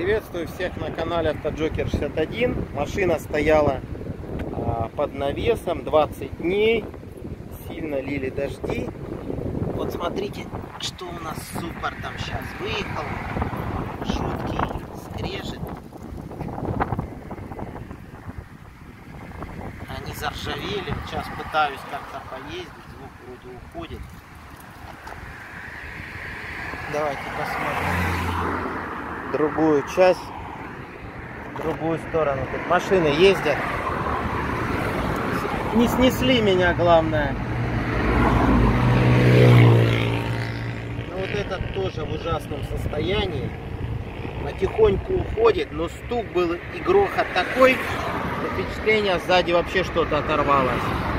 Приветствую всех на канале Автоджокер 61. Машина стояла а, под навесом 20 дней. Сильно лили дожди. Вот смотрите, что у нас супер там сейчас выехал. Жуткий скрежет. Они заржавели. Сейчас пытаюсь как-то поездить. Звук вроде уходит. Давайте посмотрим другую часть, в другую сторону. Тут машины ездят. Не снесли меня, главное. Ну вот этот тоже в ужасном состоянии. Потихоньку уходит, но стук был и грохот такой, впечатление сзади вообще что-то оторвалось.